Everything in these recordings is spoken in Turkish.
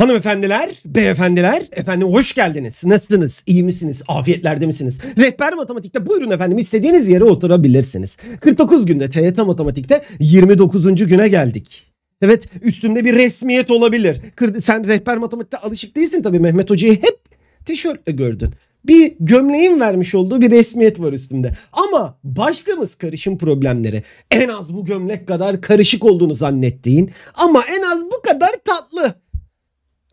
Hanımefendiler, beyefendiler, efendim hoş geldiniz. Nasılsınız? İyi misiniz? Afiyetlerde misiniz? Rehber matematikte buyurun efendim istediğiniz yere oturabilirsiniz. 49 günde TYT matematikte 29. güne geldik. Evet üstümde bir resmiyet olabilir. Sen rehber matematikte alışık değilsin tabii Mehmet Hoca'yı hep tişörtle gördün. Bir gömleğin vermiş olduğu bir resmiyet var üstümde. Ama başlığımız karışım problemleri. En az bu gömlek kadar karışık olduğunu zannettiğin ama en az bu kadar tatlı.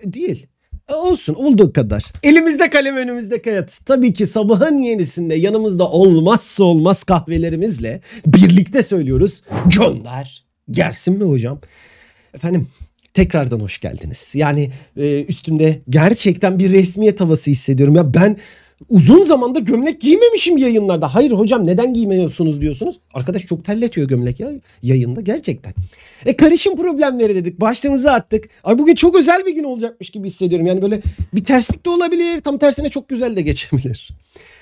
Değil. E, Olsun olduğu kadar. Elimizde kalem önümüzde kağıt. Tabii ki sabahın yenisinde yanımızda olmazsa olmaz kahvelerimizle birlikte söylüyoruz. Gönder. Gelsin mi hocam? Efendim tekrardan hoş geldiniz. Yani e, üstümde gerçekten bir resmiyet havası hissediyorum. Ya ben uzun zamandır gömlek giymemişim yayınlarda. Hayır hocam neden giymiyorsunuz diyorsunuz. Arkadaş çok terletiyor gömlek ya yayında gerçekten. E karışım problemleri dedik. Başlığımızı attık. Ay bugün çok özel bir gün olacakmış gibi hissediyorum. Yani böyle bir terslik de olabilir. Tam tersine çok güzel de geçebilir.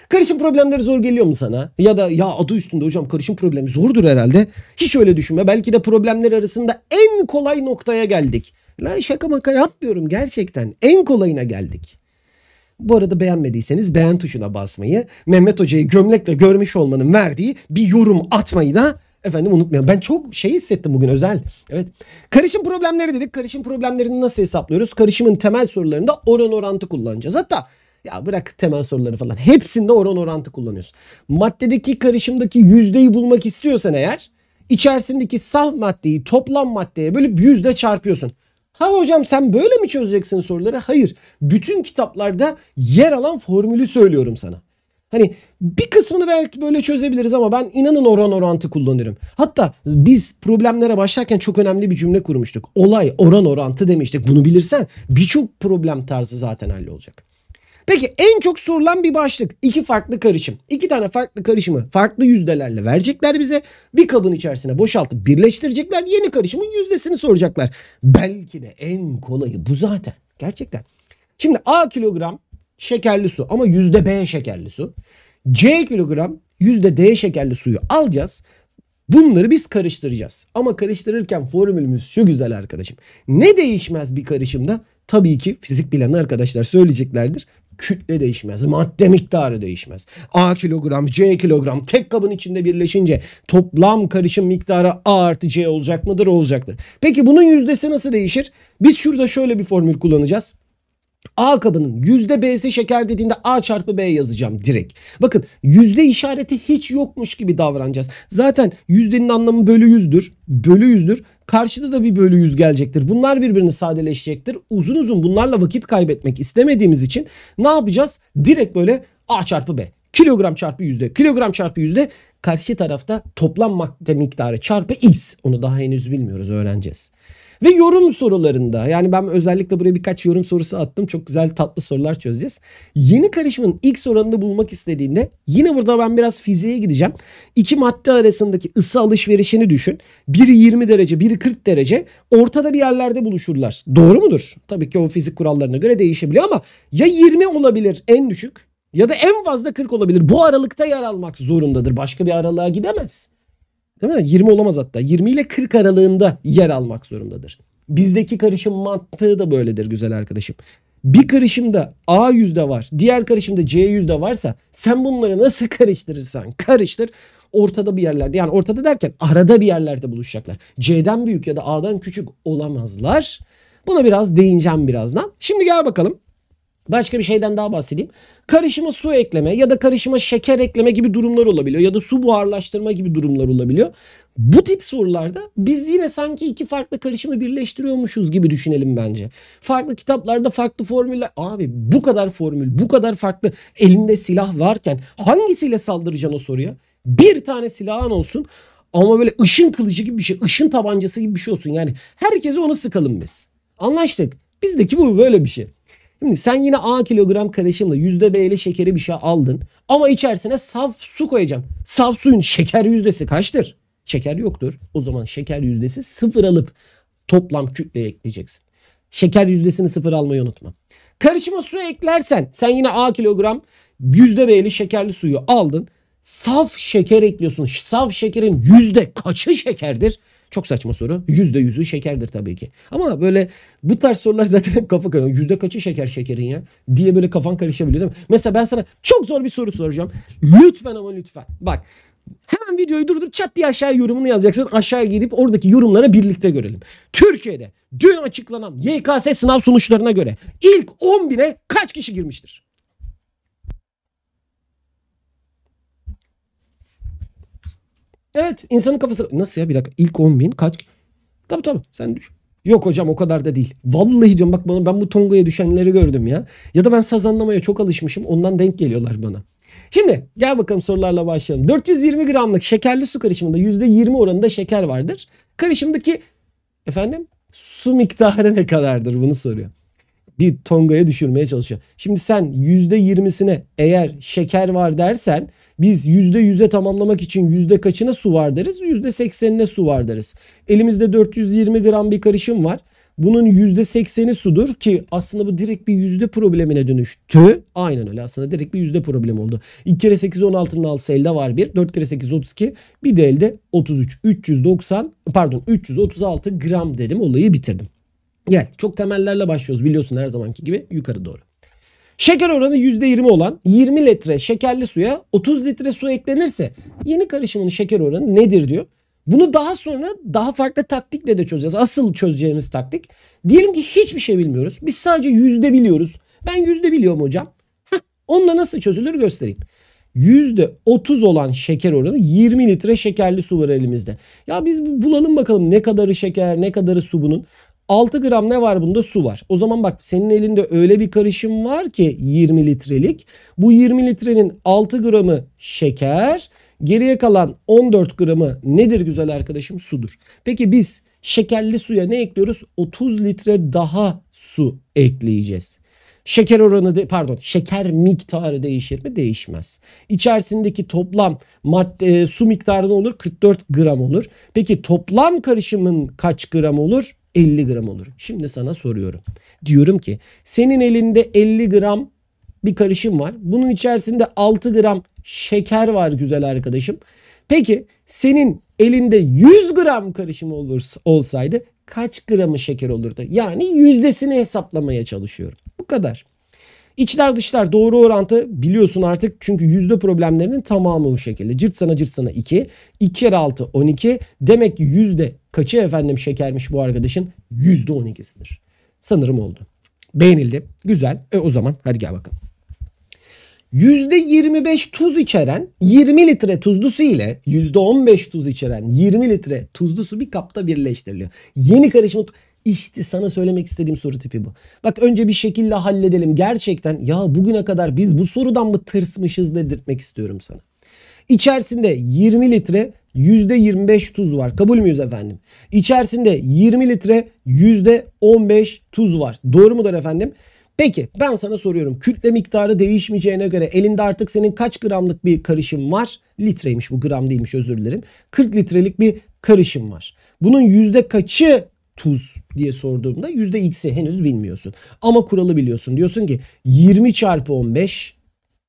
Karışım problemleri zor geliyor mu sana? Ya da ya adı üstünde hocam karışım problemi zordur herhalde. Hiç öyle düşünme. Belki de problemler arasında en kolay noktaya geldik. La şaka maka yapmıyorum gerçekten. En kolayına geldik. Bu arada beğenmediyseniz beğen tuşuna basmayı, Mehmet Hoca'yı gömlekle görmüş olmanın verdiği bir yorum atmayı da efendim unutmayalım. Ben çok şey hissettim bugün özel. Evet. Karışım problemleri dedik. Karışım problemlerini nasıl hesaplıyoruz? Karışımın temel sorularında oran orantı kullanacağız. Hatta ya bırak temel soruları falan. Hepsinde oran orantı kullanıyoruz. Maddedeki karışımdaki yüzdeyi bulmak istiyorsan eğer içerisindeki saf maddeyi toplam maddeye bölüp yüzde çarpıyorsun. Ha hocam sen böyle mi çözeceksin soruları? Hayır. Bütün kitaplarda yer alan formülü söylüyorum sana. Hani bir kısmını belki böyle çözebiliriz ama ben inanın oran orantı kullanırım. Hatta biz problemlere başlarken çok önemli bir cümle kurmuştuk. Olay oran orantı demiştik. Bunu bilirsen birçok problem tarzı zaten hallolacak. Peki en çok sorulan bir başlık. iki farklı karışım. İki tane farklı karışımı farklı yüzdelerle verecekler bize. Bir kabın içerisine boşaltıp birleştirecekler. Yeni karışımın yüzdesini soracaklar. Belki de en kolayı bu zaten. Gerçekten. Şimdi A kilogram şekerli su ama yüzde B şekerli su. C kilogram yüzde D şekerli suyu alacağız. Bunları biz karıştıracağız. Ama karıştırırken formülümüz şu güzel arkadaşım. Ne değişmez bir karışımda? Tabii ki fizik bilen arkadaşlar söyleyeceklerdir. Kütle değişmez, madde miktarı değişmez. A kilogram, C kilogram tek kabın içinde birleşince toplam karışım miktarı A artı C olacak mıdır? Olacaktır. Peki bunun yüzdesi nasıl değişir? Biz şurada şöyle bir formül kullanacağız. A kabının yüzde B'si şeker dediğinde A çarpı B yazacağım direkt. Bakın yüzde işareti hiç yokmuş gibi davranacağız. Zaten yüzdenin anlamı bölü yüzdür. Bölü yüzdür. Karşıda da bir bölü yüz gelecektir. Bunlar birbirini sadeleşecektir. Uzun uzun bunlarla vakit kaybetmek istemediğimiz için ne yapacağız? Direkt böyle A çarpı B. Kilogram çarpı yüzde. Kilogram çarpı yüzde. Karşı tarafta toplam madde miktarı çarpı X. Onu daha henüz bilmiyoruz öğreneceğiz. Ve yorum sorularında yani ben özellikle buraya birkaç yorum sorusu attım. Çok güzel tatlı sorular çözeceğiz. Yeni karışımın X oranını bulmak istediğinde yine burada ben biraz fiziğe gideceğim. İki madde arasındaki ısı alışverişini düşün. Biri 20 derece, biri 40 derece. Ortada bir yerlerde buluşurlar. Doğru mudur? Tabii ki o fizik kurallarına göre değişebiliyor ama ya 20 olabilir en düşük ya da en fazla 40 olabilir. Bu aralıkta yer almak zorundadır. Başka bir aralığa gidemez. Değil mi? 20 olamaz hatta. 20 ile 40 aralığında yer almak zorundadır. Bizdeki karışım mantığı da böyledir güzel arkadaşım. Bir karışımda A yüzde var, diğer karışımda C yüzde varsa sen bunları nasıl karıştırırsan karıştır ortada bir yerlerde yani ortada derken arada bir yerlerde buluşacaklar. C'den büyük ya da A'dan küçük olamazlar. Buna biraz değineceğim birazdan. Şimdi gel bakalım. Başka bir şeyden daha bahsedeyim. Karışıma su ekleme ya da karışıma şeker ekleme gibi durumlar olabiliyor. Ya da su buharlaştırma gibi durumlar olabiliyor. Bu tip sorularda biz yine sanki iki farklı karışımı birleştiriyormuşuz gibi düşünelim bence. Farklı kitaplarda farklı formüller. Abi bu kadar formül, bu kadar farklı elinde silah varken hangisiyle saldıracaksın o soruya? Bir tane silahın olsun ama böyle ışın kılıcı gibi bir şey, ışın tabancası gibi bir şey olsun. Yani herkese onu sıkalım biz. Anlaştık. Bizdeki bu böyle bir şey. Şimdi sen yine A kilogram karışımla %B'li şekeri bir şey aldın. Ama içerisine saf su koyacaksın. Saf suyun şeker yüzdesi kaçtır? Şeker yoktur. O zaman şeker yüzdesi sıfır alıp toplam kütleye ekleyeceksin. Şeker yüzdesini sıfır almayı unutma. Karışıma su eklersen sen yine A kilogram %B'li şekerli suyu aldın. Saf şeker ekliyorsun. Saf şekerin yüzde kaçı şekerdir? Çok saçma soru. Yüzde yüzü şekerdir tabii ki. Ama böyle bu tarz sorular zaten hep kafa karışıyor. Yüzde kaçı şeker şekerin ya? Diye böyle kafan karışabiliyor değil mi? Mesela ben sana çok zor bir soru soracağım. Lütfen ama lütfen. Bak Hemen videoyu durdurup çat diye aşağıya yorumunu yazacaksın. Aşağıya gidip oradaki yorumlara birlikte görelim. Türkiye'de dün açıklanan YKS sınav sonuçlarına göre ilk 10 bine kaç kişi girmiştir? Evet insanın kafası nasıl ya bir dakika ilk 10 bin kaç? Tabii tabii sen düşün. Yok hocam o kadar da değil. Vallahi diyorum bak bana ben bu Tonga'ya düşenleri gördüm ya. Ya da ben saz anlamaya çok alışmışım ondan denk geliyorlar bana. Şimdi gel bakalım sorularla başlayalım. 420 gramlık şekerli su karışımında %20 oranında şeker vardır. Karışımdaki efendim su miktarı ne kadardır bunu soruyor. Bir tongaya düşürmeye çalışıyor. Şimdi sen %20'sine eğer şeker var dersen biz %100'e tamamlamak için yüzde kaçına su var deriz? %80'ine su var deriz. Elimizde 420 gram bir karışım var. Bunun %80'i sudur ki aslında bu direkt bir yüzde problemine dönüştü. Aynen öyle aslında direkt bir yüzde problem oldu. 2 kere 8 16'nın altısı elde var bir. 4 kere 8 32. Bir de elde 33. 390 pardon 336 gram dedim olayı bitirdim. Gel çok temellerle başlıyoruz biliyorsun her zamanki gibi yukarı doğru. Şeker oranı %20 olan 20 litre şekerli suya 30 litre su eklenirse yeni karışımın şeker oranı nedir diyor. Bunu daha sonra daha farklı taktikle de çözeceğiz. Asıl çözeceğimiz taktik. Diyelim ki hiçbir şey bilmiyoruz. Biz sadece yüzde biliyoruz. Ben yüzde biliyorum hocam. Heh, onunla nasıl çözülür göstereyim. Yüzde otuz olan şeker oranı 20 litre şekerli su var elimizde. Ya biz bulalım bakalım ne kadarı şeker ne kadarı su bunun. 6 gram ne var bunda? Su var. O zaman bak senin elinde öyle bir karışım var ki 20 litrelik. Bu 20 litrenin 6 gramı şeker. Geriye kalan 14 gramı nedir güzel arkadaşım? Sudur. Peki biz şekerli suya ne ekliyoruz? 30 litre daha su ekleyeceğiz. Şeker oranı de, pardon şeker miktarı değişir mi? Değişmez. İçerisindeki toplam madde, e, su miktarı ne olur? 44 gram olur. Peki toplam karışımın kaç gram olur? 50 gram olur. Şimdi sana soruyorum. Diyorum ki senin elinde 50 gram bir karışım var. Bunun içerisinde 6 gram şeker var güzel arkadaşım. Peki senin elinde 100 gram karışım olursa, olsaydı kaç gramı şeker olurdu? Yani yüzdesini hesaplamaya çalışıyorum. Bu kadar. İçler dışlar doğru orantı biliyorsun artık çünkü yüzde problemlerinin tamamı bu şekilde. Cırt sana cırt sana 2. 2 kere 6 12. Demek ki yüzde kaçı efendim şekermiş bu arkadaşın? Yüzde 12'sidir. Sanırım oldu. Beğenildi. Güzel. E o zaman hadi gel bakalım. %25 tuz içeren 20 litre tuzlu su ile %15 tuz içeren 20 litre tuzlu su bir kapta birleştiriliyor. Yeni karışımı işte sana söylemek istediğim soru tipi bu. Bak önce bir şekilde halledelim. Gerçekten ya bugüne kadar biz bu sorudan mı tırsmışız dedirtmek istiyorum sana. İçerisinde 20 litre %25 tuz var. Kabul müyüz efendim? İçerisinde 20 litre %15 tuz var. Doğru mudur efendim? Peki ben sana soruyorum. Kütle miktarı değişmeyeceğine göre elinde artık senin kaç gramlık bir karışım var? Litreymiş bu gram değilmiş özür dilerim. 40 litrelik bir karışım var. Bunun yüzde kaçı tuz diye sorduğumda yüzde x'i henüz bilmiyorsun. Ama kuralı biliyorsun. Diyorsun ki 20 çarpı 15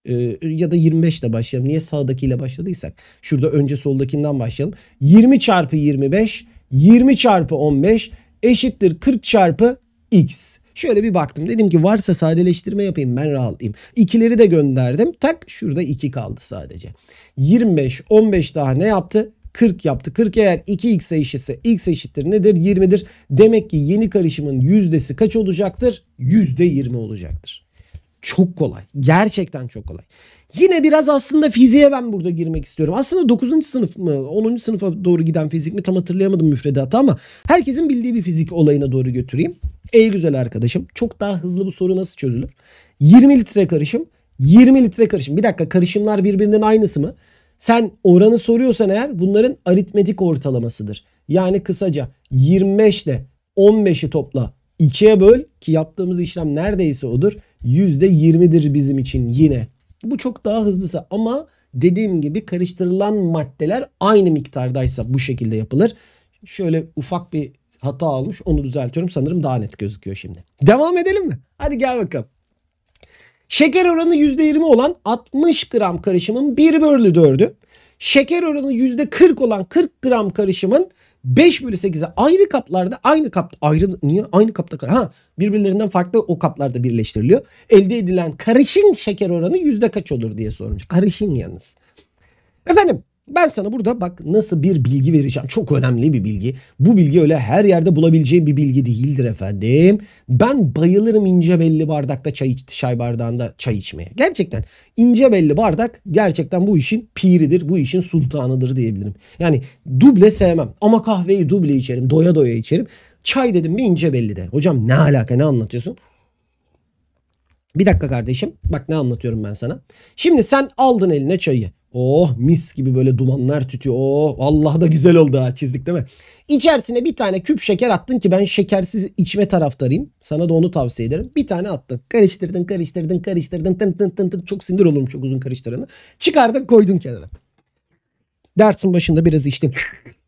e, ya da 25 ile başlayalım. Niye sağdakiyle başladıysak? Şurada önce soldakinden başlayalım. 20 çarpı 25 20 çarpı 15 eşittir 40 çarpı x. Şöyle bir baktım. Dedim ki varsa sadeleştirme yapayım ben rahatlayayım. İkileri de gönderdim. Tak şurada 2 kaldı sadece. 25 15 daha ne yaptı? 40 yaptı. 40 eğer 2x eşitse x eşittir nedir? 20'dir. Demek ki yeni karışımın yüzdesi kaç olacaktır? %20 olacaktır. Çok kolay. Gerçekten çok kolay. Yine biraz aslında fiziğe ben burada girmek istiyorum. Aslında 9. sınıf mı 10. sınıfa doğru giden fizik mi tam hatırlayamadım müfredatı ama herkesin bildiği bir fizik olayına doğru götüreyim. Ey güzel arkadaşım çok daha hızlı bu soru nasıl çözülür? 20 litre karışım 20 litre karışım. Bir dakika karışımlar birbirinden aynısı mı? Sen oranı soruyorsan eğer bunların aritmetik ortalamasıdır. Yani kısaca 25 ile 15'i topla 2'ye böl ki yaptığımız işlem neredeyse odur. %20'dir bizim için yine. Bu çok daha hızlısa ama dediğim gibi karıştırılan maddeler aynı miktardaysa bu şekilde yapılır. Şöyle ufak bir hata almış onu düzeltiyorum sanırım daha net gözüküyor şimdi. Devam edelim mi? Hadi gel bakalım. Şeker oranı %20 olan 60 gram karışımın 1 bölü 4'ü. Şeker oranı %40 olan 40 gram karışımın 5 bölü 8'e ayrı kaplarda aynı kap ayrı niye aynı kapta ha birbirlerinden farklı o kaplarda birleştiriliyor. Elde edilen karışım şeker oranı yüzde kaç olur diye sormuş. Karışım yalnız. Efendim ben sana burada bak nasıl bir bilgi vereceğim. Çok önemli bir bilgi. Bu bilgi öyle her yerde bulabileceğim bir bilgi değildir efendim. Ben bayılırım ince belli bardakta çay, çay bardağında çay içmeye. Gerçekten ince belli bardak gerçekten bu işin piridir. Bu işin sultanıdır diyebilirim. Yani duble sevmem ama kahveyi duble içerim. Doya doya içerim. Çay dedim mi ince belli de. Hocam ne alaka ne anlatıyorsun? Bir dakika kardeşim. Bak ne anlatıyorum ben sana. Şimdi sen aldın eline çayı. Oh mis gibi böyle dumanlar tütüyor. Oh Allah da güzel oldu ha çizdik değil mi? İçerisine bir tane küp şeker attın ki ben şekersiz içme taraftarıyım. Sana da onu tavsiye ederim. Bir tane attın. Karıştırdın karıştırdın karıştırdın. Tın tın tın tın. Çok sinir olurum çok uzun karıştıranı. Çıkardın koydun kenara. Dersin başında biraz içtin.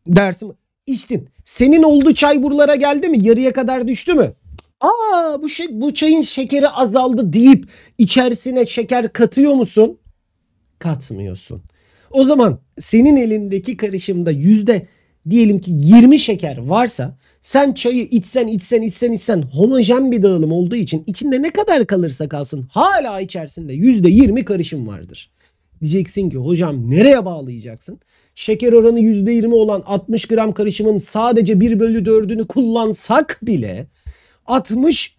Dersin içtin. Senin oldu çay buralara geldi mi? Yarıya kadar düştü mü? Aa bu şey bu çayın şekeri azaldı deyip içerisine şeker katıyor musun? Katmıyorsun. O zaman senin elindeki karışımda yüzde diyelim ki 20 şeker varsa sen çayı içsen içsen içsen içsen homojen bir dağılım olduğu için içinde ne kadar kalırsa kalsın hala içerisinde yüzde 20 karışım vardır. Diyeceksin ki hocam nereye bağlayacaksın? Şeker oranı yüzde 20 olan 60 gram karışımın sadece 1 bölü 4'ünü kullansak bile 60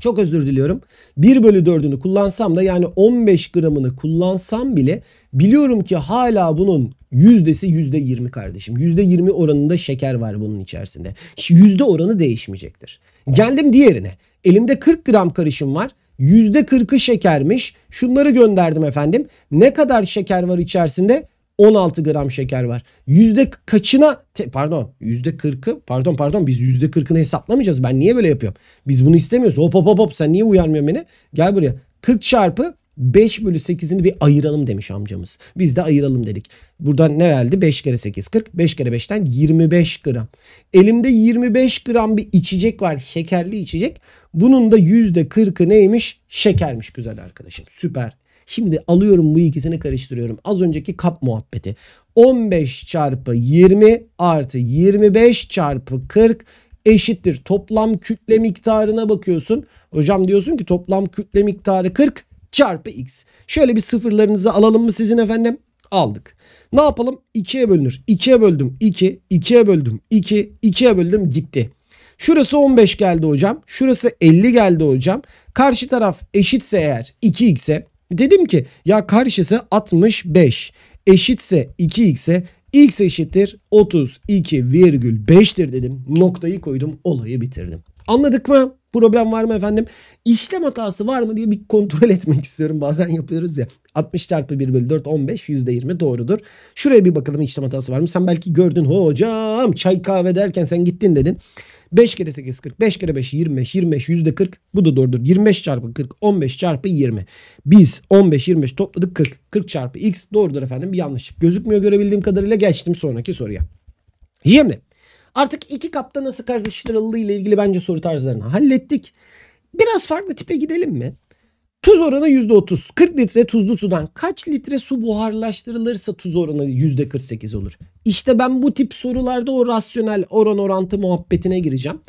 çok özür diliyorum. 1 bölü 4'ünü kullansam da yani 15 gramını kullansam bile biliyorum ki hala bunun yüzdesi yüzde 20 kardeşim. Yüzde 20 oranında şeker var bunun içerisinde. Yüzde oranı değişmeyecektir. Geldim diğerine. Elimde 40 gram karışım var. Yüzde 40'ı şekermiş. Şunları gönderdim efendim. Ne kadar şeker var içerisinde? 16 gram şeker var. Yüzde kaçına te, pardon yüzde 40'ı pardon pardon biz yüzde 40'ını hesaplamayacağız. Ben niye böyle yapıyorum? Biz bunu istemiyoruz. Hop hop hop hop sen niye uyarmıyorsun beni? Gel buraya. 40 çarpı 5 bölü 8'ini bir ayıralım demiş amcamız. Biz de ayıralım dedik. Buradan ne geldi? 5 kere 8 40. 5 kere 5'ten 25 gram. Elimde 25 gram bir içecek var. Şekerli içecek. Bunun da %40'ı neymiş? Şekermiş güzel arkadaşım. Süper. Şimdi alıyorum bu ikisini karıştırıyorum. Az önceki kap muhabbeti. 15 çarpı 20 artı 25 çarpı 40 eşittir. Toplam kütle miktarına bakıyorsun. Hocam diyorsun ki toplam kütle miktarı 40 çarpı x. Şöyle bir sıfırlarınızı alalım mı sizin efendim? Aldık. Ne yapalım? 2'ye bölünür. 2'ye böldüm 2, 2'ye böldüm 2, 2'ye böldüm gitti. Şurası 15 geldi hocam. Şurası 50 geldi hocam. Karşı taraf eşitse eğer 2x'e Dedim ki ya karşısı 65 eşitse 2x'e x eşittir 32,5'tir dedim. Noktayı koydum olayı bitirdim. Anladık mı? Problem var mı efendim? İşlem hatası var mı diye bir kontrol etmek istiyorum. Bazen yapıyoruz ya. 60 çarpı 1 bölü 4 15 %20 doğrudur. Şuraya bir bakalım işlem hatası var mı? Sen belki gördün hocam çay kahve derken sen gittin dedin. 5 kere 8 40. 5 kere 5 25. 25 yüzde 40. Bu da doğrudur. 25 çarpı 40. 15 çarpı 20. Biz 15 25 topladık 40. 40 çarpı x doğrudur efendim. Bir yanlışlık gözükmüyor görebildiğim kadarıyla geçtim sonraki soruya. Şimdi artık iki kapta nasıl karıştırıldığı ile ilgili bence soru tarzlarını hallettik. Biraz farklı tipe gidelim mi? Tuz oranı %30. 40 litre tuzlu sudan kaç litre su buharlaştırılırsa tuz oranı %48 olur. İşte ben bu tip sorularda o rasyonel oran orantı muhabbetine gireceğim.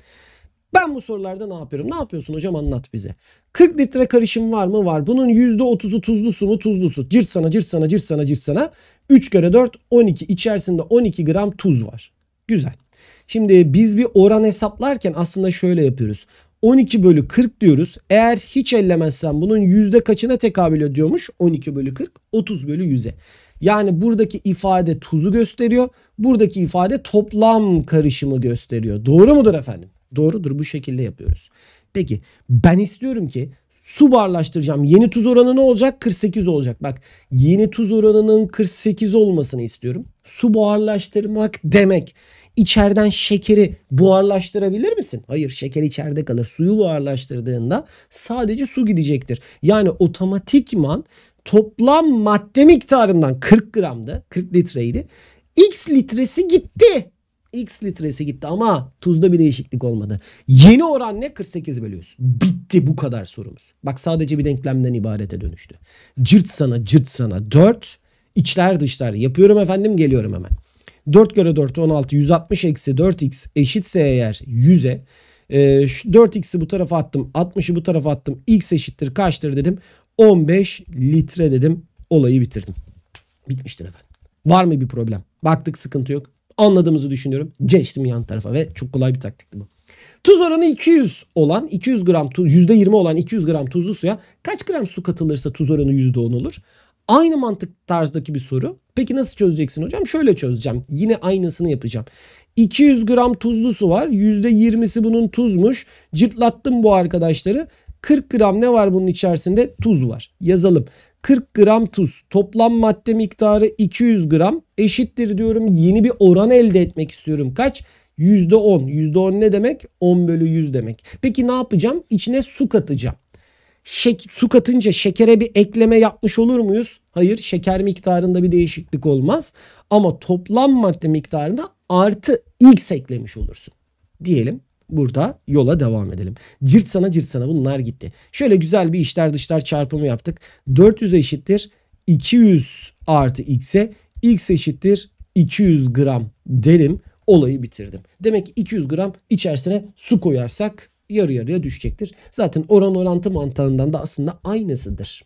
Ben bu sorularda ne yapıyorum? Ne yapıyorsun hocam anlat bize. 40 litre karışım var mı? Var. Bunun %30'u tuzlu su mu? Tuzlu su. Cırt sana cırt sana cırt sana cırt sana. 3 kere 4 12. İçerisinde 12 gram tuz var. Güzel. Şimdi biz bir oran hesaplarken aslında şöyle yapıyoruz. 12 bölü 40 diyoruz. Eğer hiç ellemezsen bunun yüzde kaçına tekabül ediyormuş? 12 bölü 40 30 bölü 100'e. Yani buradaki ifade tuzu gösteriyor. Buradaki ifade toplam karışımı gösteriyor. Doğru mudur efendim? Doğrudur bu şekilde yapıyoruz. Peki ben istiyorum ki su buharlaştıracağım. Yeni tuz oranı ne olacak? 48 olacak. Bak yeni tuz oranının 48 olmasını istiyorum. Su buharlaştırmak demek içeriden şekeri buharlaştırabilir misin? Hayır şeker içeride kalır. Suyu buharlaştırdığında sadece su gidecektir. Yani otomatikman toplam madde miktarından 40 gramdı. 40 litreydi. X litresi gitti. X litresi gitti ama tuzda bir değişiklik olmadı. Yeni oran ne? 48 bölüyoruz. Bitti bu kadar sorumuz. Bak sadece bir denklemden ibarete dönüştü. Cırt sana cırt sana 4. İçler dışlar yapıyorum efendim geliyorum hemen. 4 kere 4 16 160 eksi 4x eşitse eğer 100'e e, 4x'i bu tarafa attım 60'ı bu tarafa attım x eşittir kaçtır dedim 15 litre dedim olayı bitirdim. Bitmiştir efendim. Var mı bir problem? Baktık sıkıntı yok. Anladığımızı düşünüyorum. Geçtim yan tarafa ve çok kolay bir taktikti bu. Tuz oranı 200 olan 200 gram tuz %20 olan 200 gram tuzlu suya kaç gram su katılırsa tuz oranı %10 olur? Aynı mantık tarzdaki bir soru. Peki nasıl çözeceksin hocam? Şöyle çözeceğim. Yine aynısını yapacağım. 200 gram tuzlu su var. %20'si bunun tuzmuş. Cırtlattım bu arkadaşları. 40 gram ne var bunun içerisinde? Tuz var. Yazalım. 40 gram tuz. Toplam madde miktarı 200 gram. Eşittir diyorum. Yeni bir oran elde etmek istiyorum. Kaç? %10. %10 ne demek? 10 bölü 100 demek. Peki ne yapacağım? İçine su katacağım. Şek su katınca şekere bir ekleme yapmış olur muyuz? Hayır şeker miktarında bir değişiklik olmaz. Ama toplam madde miktarında artı x eklemiş olursun. Diyelim burada yola devam edelim. Cirt sana cirt sana bunlar gitti. Şöyle güzel bir işler dışlar çarpımı yaptık. 400 eşittir 200 artı x'e x eşittir 200 gram derim olayı bitirdim. Demek ki 200 gram içerisine su koyarsak yarı yarıya düşecektir. Zaten oran orantı mantığından da aslında aynısıdır.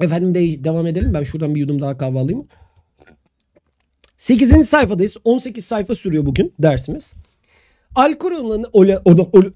Efendim de devam edelim. Ben şuradan bir yudum daha kahve alayım. 8. sayfadayız. 18 sayfa sürüyor bugün dersimiz. Alkol oranı ole, ole, ole,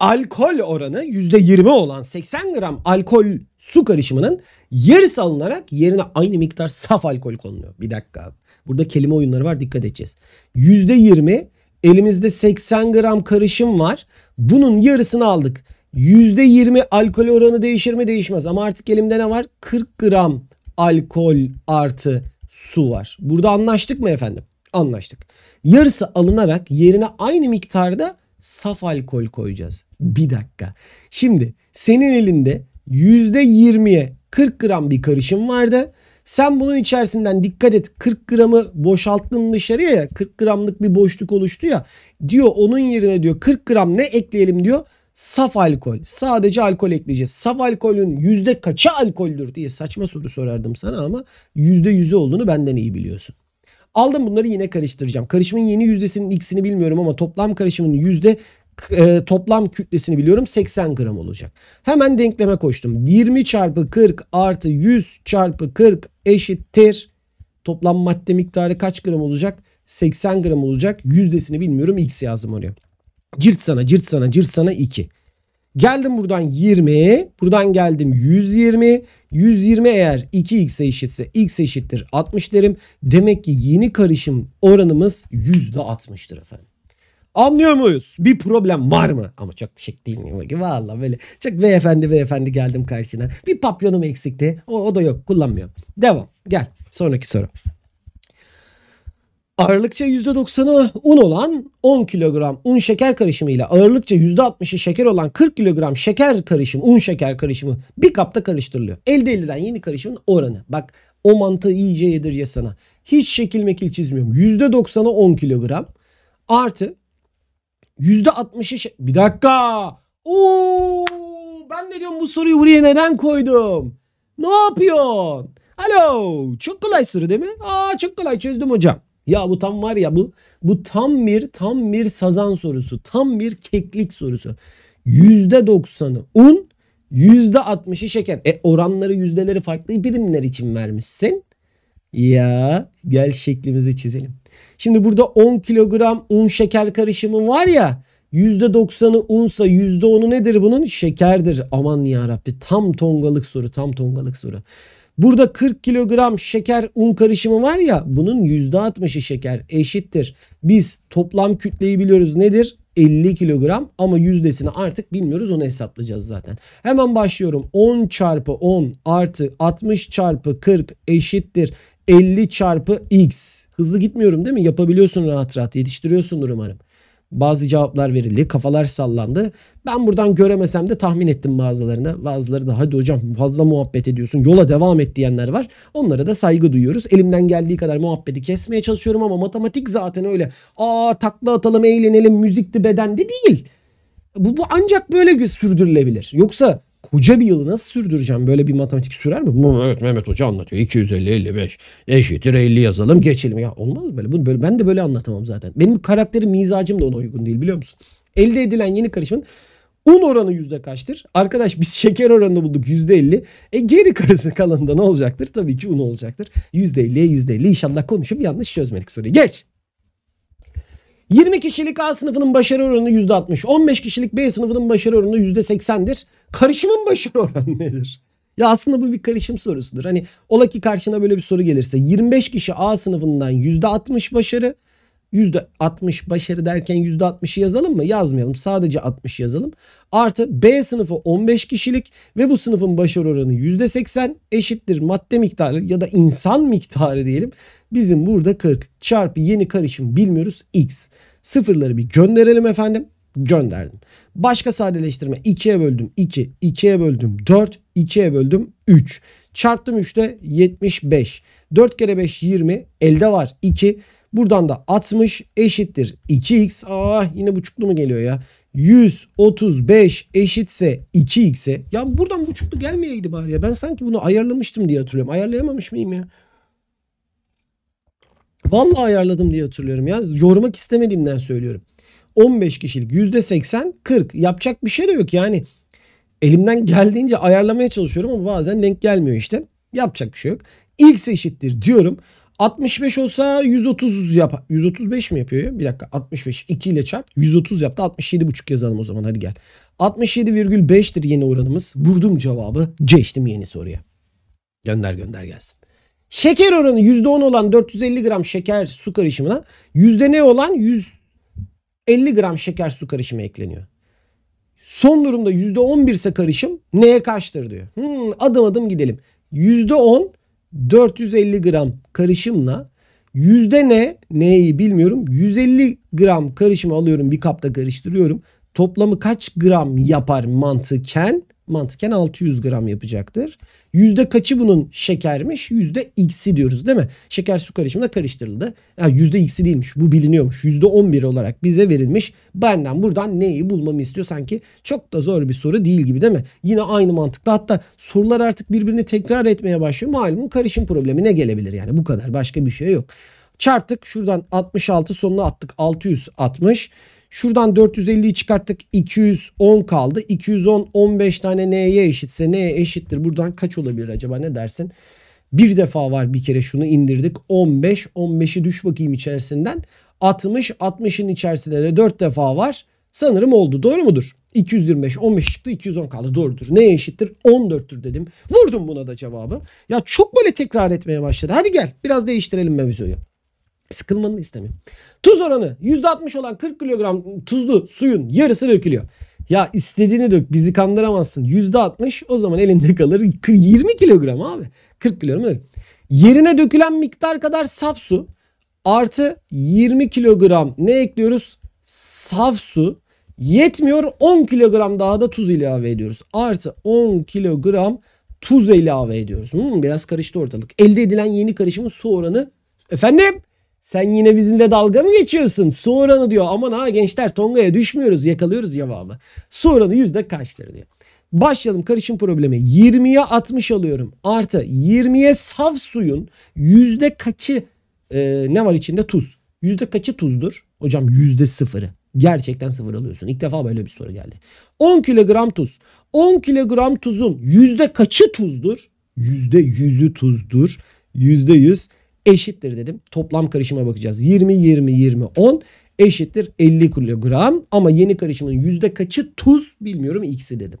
alkol oranı %20 olan 80 gram alkol su karışımının yarısı alınarak yerine aynı miktar saf alkol konuluyor. Bir dakika. Burada kelime oyunları var dikkat edeceğiz. %20 elimizde 80 gram karışım var. Bunun yarısını aldık. %20 alkol oranı değişir mi değişmez ama artık elimde ne var? 40 gram alkol artı su var. Burada anlaştık mı efendim? Anlaştık. Yarısı alınarak yerine aynı miktarda saf alkol koyacağız. Bir dakika. Şimdi senin elinde %20'ye 40 gram bir karışım vardı. Sen bunun içerisinden dikkat et 40 gramı boşalttın dışarıya ya 40 gramlık bir boşluk oluştu ya. Diyor onun yerine diyor 40 gram ne ekleyelim diyor. Saf alkol. Sadece alkol ekleyeceğiz. Saf alkolün yüzde kaçı alkoldür diye saçma soru sorardım sana ama yüzde yüzü olduğunu benden iyi biliyorsun. Aldım bunları yine karıştıracağım. Karışımın yeni yüzdesinin x'ini bilmiyorum ama toplam karışımın yüzde e, toplam kütlesini biliyorum 80 gram olacak. Hemen denkleme koştum. 20 çarpı 40 artı 100 çarpı 40 eşittir. Toplam madde miktarı kaç gram olacak? 80 gram olacak. Yüzdesini bilmiyorum x yazdım oraya. Cirt sana cirt sana cirt sana 2. Geldim buradan 20. Buradan geldim 120. 120 eğer 2x eşitse x eşittir 60 derim. Demek ki yeni karışım oranımız %60'tır efendim. Anlıyor muyuz? Bir problem var mı? Ama çok teşekkür değilim. Valla böyle çok beyefendi beyefendi geldim karşına. Bir papyonum eksikti. O, o da yok kullanmıyorum. Devam. Gel. Sonraki soru. Ağırlıkça %90'ı un olan 10 kilogram un şeker karışımı ile ağırlıkça %60'ı şeker olan 40 kilogram şeker karışımı, un şeker karışımı bir kapta karıştırılıyor. Elde edilen yeni karışımın oranı. Bak o mantığı iyice yedirce sana. Hiç şekil mekil çizmiyorum. %90'ı 10 kilogram artı %60'ı şey... Bir dakika. Oo, ben de diyorum bu soruyu buraya neden koydum? Ne yapıyorsun? Alo. Çok kolay soru değil mi? Aa çok kolay çözdüm hocam. Ya bu tam var ya bu bu tam bir tam bir sazan sorusu. Tam bir keklik sorusu. %90'ı un, %60'ı şeker. E oranları yüzdeleri farklı birimler için vermişsin. Ya gel şeklimizi çizelim. Şimdi burada 10 kilogram un şeker karışımı var ya %90'ı unsa %10'u nedir bunun? Şekerdir. Aman ya Rabbi tam tongalık soru tam tongalık soru. Burada 40 kilogram şeker un karışımı var ya bunun %60'ı şeker eşittir. Biz toplam kütleyi biliyoruz nedir? 50 kilogram ama yüzdesini artık bilmiyoruz onu hesaplayacağız zaten. Hemen başlıyorum. 10 çarpı 10 artı 60 çarpı 40 eşittir 50 çarpı x. Hızlı gitmiyorum değil mi? Yapabiliyorsun rahat rahat yetiştiriyorsundur umarım. Bazı cevaplar verildi. Kafalar sallandı. Ben buradan göremesem de tahmin ettim bazılarını. Bazıları da hadi hocam fazla muhabbet ediyorsun. Yola devam et diyenler var. Onlara da saygı duyuyoruz. Elimden geldiği kadar muhabbeti kesmeye çalışıyorum ama matematik zaten öyle. Aa takla atalım eğlenelim müzikti bedende değil. Bu, bu ancak böyle sürdürülebilir. Yoksa koca bir yılı nasıl sürdüreceğim? Böyle bir matematik sürer mi? Evet Mehmet Hoca anlatıyor. 250 55 eşittir 50 yazalım geçelim. Ya olmaz böyle. Bu, böyle. Ben de böyle anlatamam zaten. Benim karakterim mizacım da ona uygun değil biliyor musun? Elde edilen yeni karışımın un oranı yüzde kaçtır? Arkadaş biz şeker oranını bulduk yüzde 50. E geri karısı kalanında ne olacaktır? Tabii ki un olacaktır. Yüzde 50'ye yüzde 50. İnşallah konuşup yanlış çözmedik soruyu. Geç. 20 kişilik A sınıfının başarı oranı %60. 15 kişilik B sınıfının başarı oranı %80'dir. Karışımın başarı oranı nedir? Ya aslında bu bir karışım sorusudur. Hani ola ki karşına böyle bir soru gelirse 25 kişi A sınıfından %60 başarı, %60 başarı derken %60'ı yazalım mı? Yazmayalım. Sadece 60 yazalım. Artı B sınıfı 15 kişilik ve bu sınıfın başarı oranı %80 eşittir madde miktarı ya da insan miktarı diyelim. Bizim burada 40 çarpı yeni karışım bilmiyoruz x. Sıfırları bir gönderelim efendim. Gönderdim. Başka sadeleştirme 2'ye böldüm 2, 2'ye böldüm 4, 2'ye böldüm 3. Çarptım 3'te 75. 4 kere 5 20 elde var 2. Buradan da 60 eşittir 2x. Aa yine buçuklu mu geliyor ya? 135 eşitse 2x'e. Ya buradan buçuklu gelmeyeydi bari ya. Ben sanki bunu ayarlamıştım diye hatırlıyorum. Ayarlayamamış mıyım ya? Vallahi ayarladım diye hatırlıyorum ya. Yormak istemediğimden söylüyorum. 15 kişilik %80 40. Yapacak bir şey de yok yani. Elimden geldiğince ayarlamaya çalışıyorum ama bazen denk gelmiyor işte. Yapacak bir şey yok. X eşittir diyorum. 65 olsa 130 yap. 135 mi yapıyor ya? Bir dakika 65 2 ile çarp. 130 yaptı. 67,5 yazalım o zaman hadi gel. 67,5'tir yeni oranımız. Vurdum cevabı. Geçtim yeni soruya. Gönder gönder gelsin. Şeker oranı %10 olan 450 gram şeker su karışımına yüzde ne olan 150 gram şeker su karışımı ekleniyor. Son durumda %11 ise karışım neye kaçtır diyor. Hmm, adım adım gidelim. %10 450 gram karışımla yüzde ne neyi bilmiyorum 150 gram karışımı alıyorum bir kapta karıştırıyorum. Toplamı kaç gram yapar mantıken? Mantıken 600 gram yapacaktır. Yüzde kaçı bunun şekermiş? Yüzde x'i diyoruz değil mi? Şeker su karışımında karıştırıldı. Yüzde x'i değilmiş. Bu biliniyormuş. Yüzde 11 olarak bize verilmiş. Benden buradan neyi bulmamı istiyor sanki? Çok da zor bir soru değil gibi değil mi? Yine aynı mantıkta. Hatta sorular artık birbirini tekrar etmeye başlıyor. Malum karışım problemi ne gelebilir yani? Bu kadar. Başka bir şey yok. Çarptık. Şuradan 66 sonuna attık. 660. Şuradan 450'yi çıkarttık. 210 kaldı. 210 15 tane n'ye eşitse n'ye eşittir. Buradan kaç olabilir acaba ne dersin? Bir defa var bir kere şunu indirdik. 15. 15'i düş bakayım içerisinden. 60. 60'ın içerisinde de 4 defa var. Sanırım oldu. Doğru mudur? 225. 15 çıktı 210 kaldı. Doğrudur. Neye eşittir? 14'tür dedim. Vurdum buna da cevabı. Ya çok böyle tekrar etmeye başladı. Hadi gel biraz değiştirelim mevzuyu. Sıkılmanı istemiyorum. Tuz oranı %60 olan 40 kilogram tuzlu suyun yarısı dökülüyor. Ya istediğini dök bizi kandıramazsın. %60 o zaman elinde kalır 20 kilogram abi. 40 kilogram dök. Yerine dökülen miktar kadar saf su artı 20 kilogram ne ekliyoruz? Saf su yetmiyor 10 kilogram daha da tuz ilave ediyoruz. Artı 10 kilogram tuz ilave ediyoruz. Hmm, biraz karıştı ortalık. Elde edilen yeni karışımın su oranı efendim sen yine bizimle dalga mı geçiyorsun? Su oranı diyor. Aman ha gençler Tonga'ya düşmüyoruz. Yakalıyoruz cevabı. Su oranı yüzde kaçtır diyor. Başlayalım karışım problemi. 20'ye 60 alıyorum. Artı 20'ye saf suyun yüzde kaçı e, ne var içinde? Tuz. Yüzde kaçı tuzdur? Hocam yüzde sıfırı. Gerçekten sıfır alıyorsun. İlk defa böyle bir soru geldi. 10 kilogram tuz. 10 kilogram tuzun yüzde kaçı tuzdur? Yüzde yüzü tuzdur. Yüzde yüz eşittir dedim. Toplam karışıma bakacağız. 20, 20, 20, 10 eşittir 50 kilogram. Ama yeni karışımın yüzde kaçı tuz bilmiyorum x'i dedim.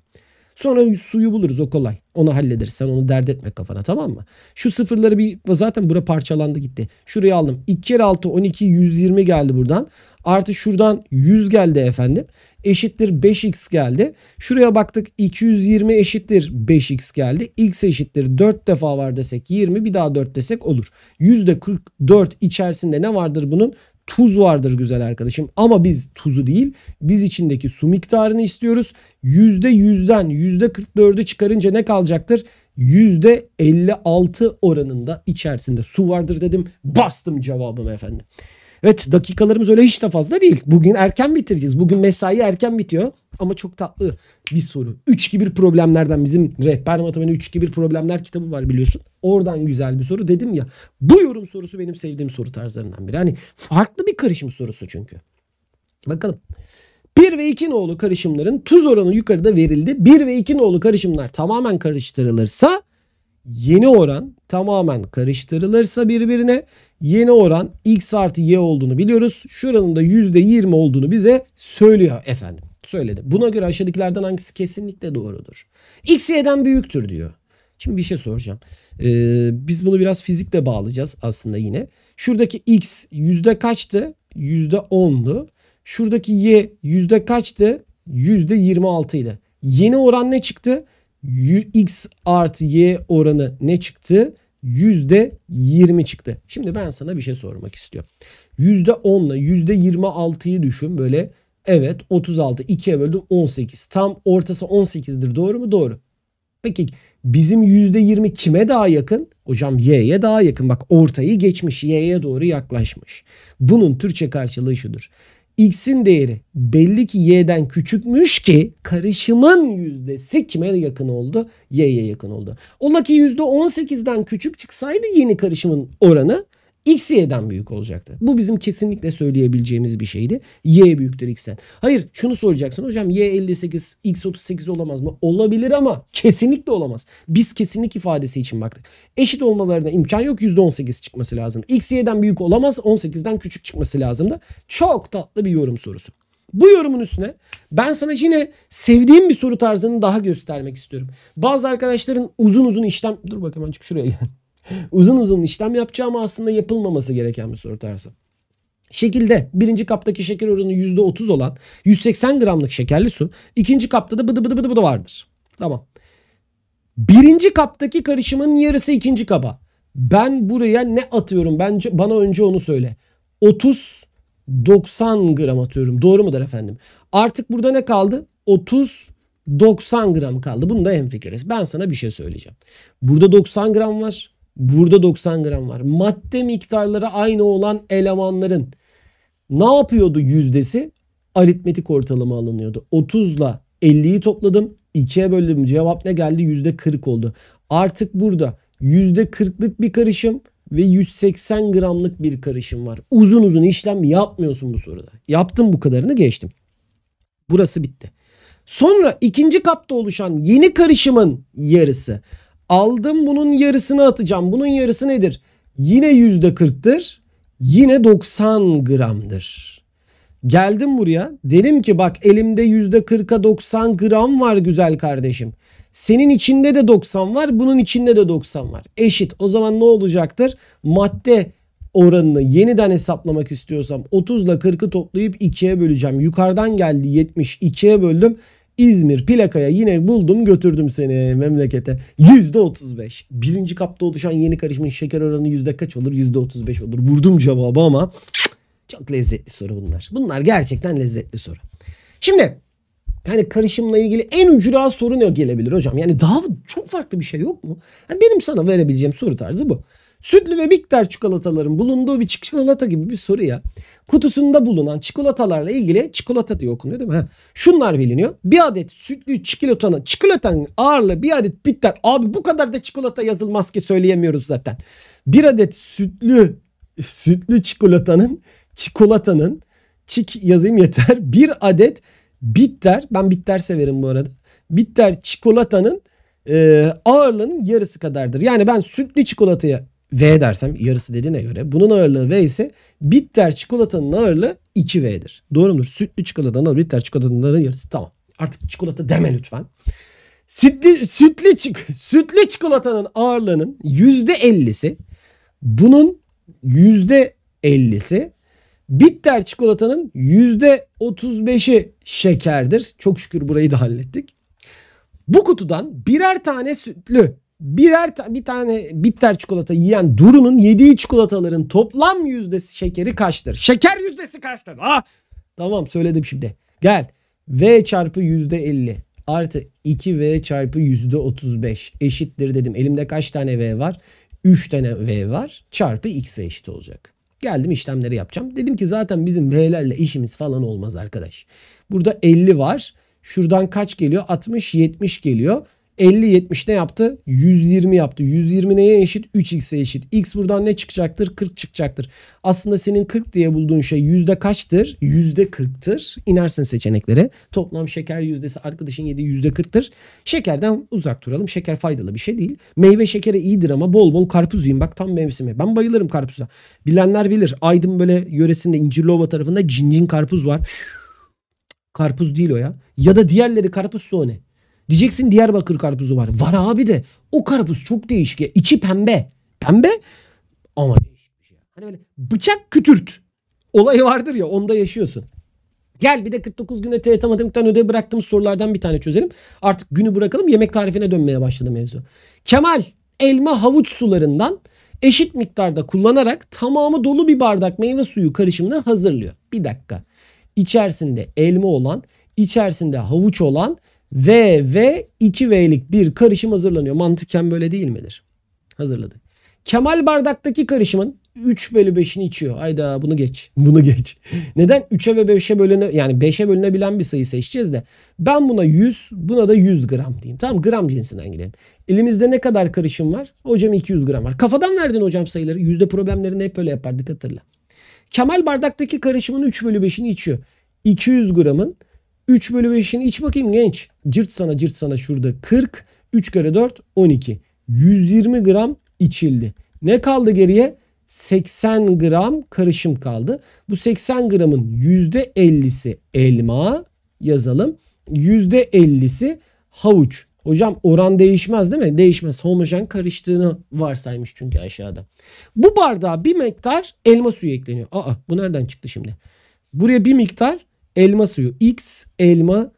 Sonra suyu buluruz o kolay. Onu hallederiz. Sen onu dert etme kafana tamam mı? Şu sıfırları bir zaten bura parçalandı gitti. Şuraya aldım. 2 kere 6 12 120 geldi buradan. Artı şuradan 100 geldi efendim. Eşittir 5x geldi. Şuraya baktık 220 eşittir 5x geldi. x eşittir 4 defa var desek 20 bir daha 4 desek olur. %44 içerisinde ne vardır bunun? Tuz vardır güzel arkadaşım ama biz tuzu değil biz içindeki su miktarını istiyoruz. %100'den %44'ü çıkarınca ne kalacaktır? %56 oranında içerisinde su vardır dedim. Bastım cevabımı efendim. Evet dakikalarımız öyle hiç de fazla değil. Bugün erken bitireceğiz. Bugün mesai erken bitiyor. Ama çok tatlı bir soru. 3-2-1 problemlerden bizim rehber matematiği 3-2-1 problemler kitabı var biliyorsun. Oradan güzel bir soru. Dedim ya bu yorum sorusu benim sevdiğim soru tarzlarından biri. Hani farklı bir karışım sorusu çünkü. Bakalım. 1 ve 2 nolu karışımların tuz oranı yukarıda verildi. 1 ve 2 nolu karışımlar tamamen karıştırılırsa yeni oran tamamen karıştırılırsa birbirine yeni oran x artı y olduğunu biliyoruz. Şuranın da %20 olduğunu bize söylüyor efendim. Söyledi. Buna göre aşağıdakilerden hangisi kesinlikle doğrudur? x y'den büyüktür diyor. Şimdi bir şey soracağım. Ee, biz bunu biraz fizikle bağlayacağız aslında yine. Şuradaki x yüzde kaçtı? Yüzde 10'du. Şuradaki y yüzde kaçtı? Yüzde 26 idi. Yeni oran ne çıktı? X artı y oranı ne çıktı? Yüzde 20 çıktı. Şimdi ben sana bir şey sormak istiyorum. Yüzde 10 ile yüzde 26'yı düşün böyle. Evet 36 2'ye böldüm 18. Tam ortası 18'dir doğru mu? Doğru. Peki bizim yüzde 20 kime daha yakın? Hocam y'ye daha yakın. Bak ortayı geçmiş y'ye doğru yaklaşmış. Bunun Türkçe karşılığı şudur x'in değeri belli ki y'den küçükmüş ki karışımın yüzdesi kime yakın oldu? Y'ye yakın oldu. Ola ki %18'den küçük çıksaydı yeni karışımın oranı X y'den büyük olacaktı. Bu bizim kesinlikle söyleyebileceğimiz bir şeydi. Y büyüktür x'ten. Hayır şunu soracaksın hocam y 58 x 38 olamaz mı? Olabilir ama kesinlikle olamaz. Biz kesinlik ifadesi için baktık. Eşit olmalarına imkan yok %18 çıkması lazım. x y'den büyük olamaz 18'den küçük çıkması lazım da. Çok tatlı bir yorum sorusu. Bu yorumun üstüne ben sana yine sevdiğim bir soru tarzını daha göstermek istiyorum. Bazı arkadaşların uzun uzun işlem... Dur bakalım çık şuraya gel uzun uzun işlem yapacağı ama aslında yapılmaması gereken bir soru tarzı. Şekilde birinci kaptaki şeker oranı %30 olan 180 gramlık şekerli su ikinci kapta da bıdı bıdı bıdı bıdı vardır. Tamam. Birinci kaptaki karışımın yarısı ikinci kaba. Ben buraya ne atıyorum? Bence bana önce onu söyle. 30 90 gram atıyorum. Doğru mudur efendim? Artık burada ne kaldı? 30 90 gram kaldı. Bunu da hemfikiriz. Ben sana bir şey söyleyeceğim. Burada 90 gram var. Burada 90 gram var. Madde miktarları aynı olan elemanların ne yapıyordu yüzdesi? Aritmetik ortalama alınıyordu. 30 ile 50'yi topladım. 2'ye böldüm. Cevap ne geldi? %40 oldu. Artık burada %40'lık bir karışım ve 180 gramlık bir karışım var. Uzun uzun işlem yapmıyorsun bu soruda. Yaptım bu kadarını geçtim. Burası bitti. Sonra ikinci kapta oluşan yeni karışımın yarısı. Aldım bunun yarısını atacağım. Bunun yarısı nedir? Yine yüzde kırktır. Yine 90 gramdır. Geldim buraya. Dedim ki bak elimde yüzde kırka 90 gram var güzel kardeşim. Senin içinde de 90 var. Bunun içinde de 90 var. Eşit. O zaman ne olacaktır? Madde oranını yeniden hesaplamak istiyorsam 30 ile 40'ı toplayıp 2'ye böleceğim. Yukarıdan geldi 70 2'ye böldüm. İzmir plakaya yine buldum götürdüm seni memlekete. Yüzde otuz beş. Birinci kapta oluşan yeni karışımın şeker oranı yüzde kaç olur? Yüzde otuz beş olur. Vurdum cevabı ama çok lezzetli soru bunlar. Bunlar gerçekten lezzetli soru. Şimdi hani karışımla ilgili en ücra soru ne gelebilir hocam? Yani daha çok farklı bir şey yok mu? Yani benim sana verebileceğim soru tarzı bu. Sütlü ve bitter çikolataların bulunduğu bir çikolata gibi bir soru ya. Kutusunda bulunan çikolatalarla ilgili çikolata diye okunuyor değil mi? Ha. Şunlar biliniyor. Bir adet sütlü çikolatanın, çikolatanın ağırlığı bir adet bitter. Abi bu kadar da çikolata yazılmaz ki söyleyemiyoruz zaten. Bir adet sütlü sütlü çikolatanın çikolatanın çik yazayım yeter. Bir adet bitter ben bitter severim bu arada. Bitter çikolatanın e, ağırlığının yarısı kadardır. Yani ben sütlü çikolataya V dersem yarısı dediğine göre bunun ağırlığı V ise bitter çikolatanın ağırlığı 2V'dir. Doğru mudur? Sütlü çikolatanın ağırlığı bitter çikolatanın yarısı. Tamam. Artık çikolata deme lütfen. Sütlü, sütlü, sütlü çikolatanın ağırlığının %50'si bunun %50'si bitter çikolatanın %35'i şekerdir. Çok şükür burayı da hallettik. Bu kutudan birer tane sütlü birer bir tane bitter çikolata yiyen Duru'nun yediği çikolataların toplam yüzdesi şekeri kaçtır? Şeker yüzdesi kaçtır? Ah! Tamam söyledim şimdi. Gel. V çarpı yüzde 50 artı 2V çarpı yüzde 35 eşittir dedim. Elimde kaç tane V var? 3 tane V var. Çarpı X'e eşit olacak. Geldim işlemleri yapacağım. Dedim ki zaten bizim V'lerle işimiz falan olmaz arkadaş. Burada 50 var. Şuradan kaç geliyor? 60, 70 geliyor. 50 70 ne yaptı? 120 yaptı. 120 neye eşit? 3x'e eşit. x buradan ne çıkacaktır? 40 çıkacaktır. Aslında senin 40 diye bulduğun şey yüzde kaçtır? Yüzde 40'tır. İnersin seçeneklere. Toplam şeker yüzdesi arkadaşın yediği yüzde 40'tır. Şekerden uzak duralım. Şeker faydalı bir şey değil. Meyve şekeri iyidir ama bol bol karpuz yiyin. Bak tam mevsimi. Ben bayılırım karpuza. Bilenler bilir. Aydın böyle yöresinde İncirlova tarafında cincin karpuz var. Karpuz değil o ya. Ya da diğerleri karpuz soğanı. Diyeceksin Diyarbakır karpuzu var. Var abi de o karpuz çok değişik ya. İçi pembe. Pembe ama değişik bir şey. Hani böyle bıçak kütürt olayı vardır ya onda yaşıyorsun. Gel bir de 49 günde TYT matematikten ödev bıraktığım sorulardan bir tane çözelim. Artık günü bırakalım yemek tarifine dönmeye başladı mevzu. Kemal elma havuç sularından eşit miktarda kullanarak tamamı dolu bir bardak meyve suyu karışımını hazırlıyor. Bir dakika. İçerisinde elma olan, içerisinde havuç olan V ve 2V'lik bir karışım hazırlanıyor. Mantıken böyle değil midir? Hazırladık. Kemal bardaktaki karışımın 3 bölü 5'ini içiyor. Hayda bunu geç. Bunu geç. Neden? 3'e ve 5'e bölüne yani 5'e bölünebilen bir sayı seçeceğiz de. Ben buna 100 buna da 100 gram diyeyim. Tamam gram cinsinden gidelim. Elimizde ne kadar karışım var? Hocam 200 gram var. Kafadan verdin hocam sayıları. Yüzde problemlerini hep öyle yapardık hatırla. Kemal bardaktaki karışımın 3 bölü 5'ini içiyor. 200 gramın 3 bölü 5'ini iç bakayım genç. Cırt sana cırt sana şurada 40. 3 kere 4 12. 120 gram içildi. Ne kaldı geriye? 80 gram karışım kaldı. Bu 80 gramın %50'si elma yazalım. %50'si havuç. Hocam oran değişmez değil mi? Değişmez. Homojen karıştığını varsaymış çünkü aşağıda. Bu bardağa bir miktar elma suyu ekleniyor. Aa bu nereden çıktı şimdi? Buraya bir miktar elma suyu. X elma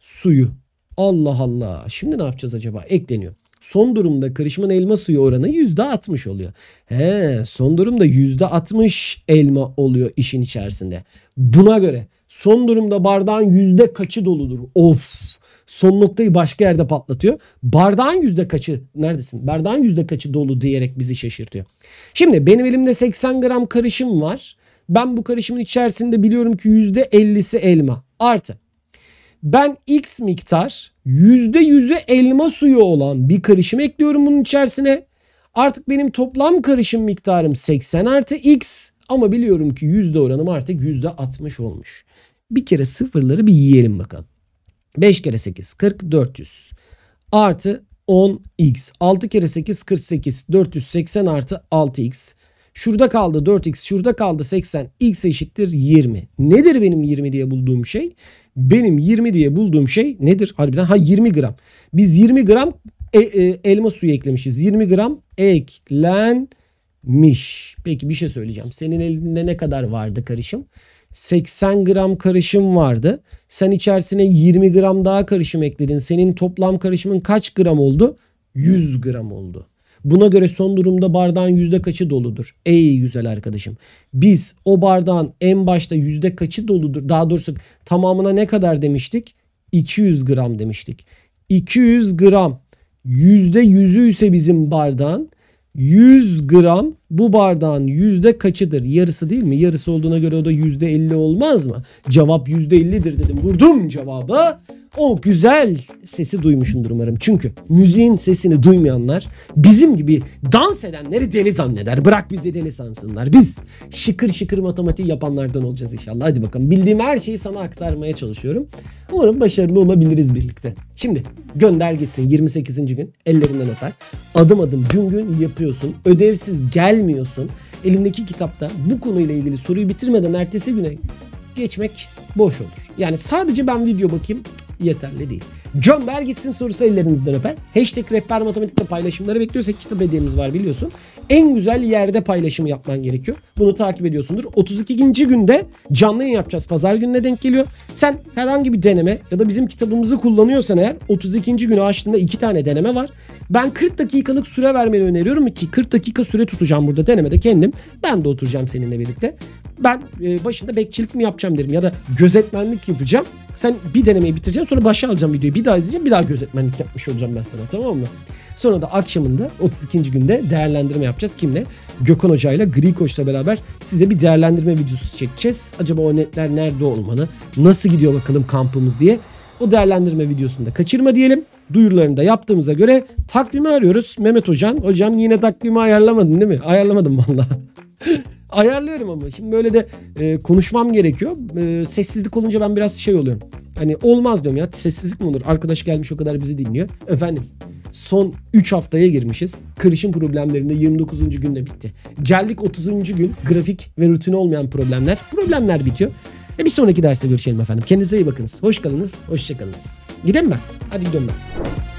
suyu. Allah Allah. Şimdi ne yapacağız acaba? Ekleniyor. Son durumda karışımın elma suyu oranı %60 oluyor. He, son durumda %60 elma oluyor işin içerisinde. Buna göre son durumda bardağın yüzde kaçı doludur? Of. Son noktayı başka yerde patlatıyor. Bardağın yüzde kaçı neredesin? Bardağın yüzde kaçı dolu diyerek bizi şaşırtıyor. Şimdi benim elimde 80 gram karışım var. Ben bu karışımın içerisinde biliyorum ki %50'si elma. Artı ben X miktar %100'ü elma suyu olan bir karışım ekliyorum bunun içerisine. Artık benim toplam karışım miktarım 80 artı X ama biliyorum ki yüzde oranım artık %60 olmuş. Bir kere sıfırları bir yiyelim bakalım. 5 kere 8 40 400 artı 10x 6 kere 8 48 480 artı 6x Şurada kaldı 4x, şurada kaldı 80. x eşittir 20. Nedir benim 20 diye bulduğum şey? Benim 20 diye bulduğum şey nedir? Harbiden ha 20 gram. Biz 20 gram e, e, elma suyu eklemişiz. 20 gram eklenmiş. Peki bir şey söyleyeceğim. Senin elinde ne kadar vardı karışım? 80 gram karışım vardı. Sen içerisine 20 gram daha karışım ekledin. Senin toplam karışımın kaç gram oldu? 100 gram oldu. Buna göre son durumda bardağın yüzde kaçı doludur? Ey güzel arkadaşım. Biz o bardağın en başta yüzde kaçı doludur? Daha doğrusu tamamına ne kadar demiştik? 200 gram demiştik. 200 gram yüzde yüzü ise bizim bardağın 100 gram bu bardağın yüzde kaçıdır? Yarısı değil mi? Yarısı olduğuna göre o da yüzde 50 olmaz mı? Cevap yüzde 50'dir dedim. Vurdum cevabı. O güzel sesi duymuşumdur umarım. Çünkü müziğin sesini duymayanlar bizim gibi dans edenleri deli zanneder. Bırak bizi deli sansınlar. Biz şıkır şıkır matematiği yapanlardan olacağız inşallah. Hadi bakalım. Bildiğim her şeyi sana aktarmaya çalışıyorum. Umarım başarılı olabiliriz birlikte. Şimdi gönder gitsin 28. gün ellerinden öper. Adım adım gün gün yapıyorsun. Ödevsiz gelmiyorsun. Elindeki kitapta bu konuyla ilgili soruyu bitirmeden ertesi güne geçmek boş olur. Yani sadece ben video bakayım yeterli değil. John Bell gitsin sorusu ellerinizden öper. Hashtag rehber matematikte paylaşımları bekliyorsak kitap hediyemiz var biliyorsun. En güzel yerde paylaşım yapman gerekiyor. Bunu takip ediyorsundur. 32. günde canlı yayın yapacağız. Pazar gününe denk geliyor. Sen herhangi bir deneme ya da bizim kitabımızı kullanıyorsan eğer 32. günü açtığında iki tane deneme var. Ben 40 dakikalık süre vermeni öneriyorum ki 40 dakika süre tutacağım burada denemede kendim. Ben de oturacağım seninle birlikte. Ben e, başında bekçilik mi yapacağım derim ya da gözetmenlik yapacağım. Sen bir denemeyi bitireceksin sonra başa alacağım videoyu bir daha izleyeceğim bir daha gözetmenlik yapmış olacağım ben sana tamam mı? Sonra da akşamında 32. günde değerlendirme yapacağız. Kimle? Gökhan Hoca ile Gri Koç'la beraber size bir değerlendirme videosu çekeceğiz. Acaba o netler nerede olmalı? Nasıl gidiyor bakalım kampımız diye. O değerlendirme videosunu da kaçırma diyelim. Duyurularını da yaptığımıza göre takvimi arıyoruz. Mehmet Hocam. Hocam yine takvimi ayarlamadın değil mi? Ayarlamadım vallahi. Ayarlıyorum ama şimdi böyle de e, konuşmam gerekiyor. E, sessizlik olunca ben biraz şey oluyorum. Hani olmaz diyorum ya sessizlik mi olur? Arkadaş gelmiş o kadar bizi dinliyor. Efendim son 3 haftaya girmişiz. Kırışım problemlerinde 29. günde bitti. Geldik 30. gün grafik ve rutin olmayan problemler. Problemler bitiyor. E bir sonraki derste görüşelim efendim. Kendinize iyi bakınız. Hoş kalınız. Hoşça kalınız. Gidelim ben. Hadi gidiyorum ben.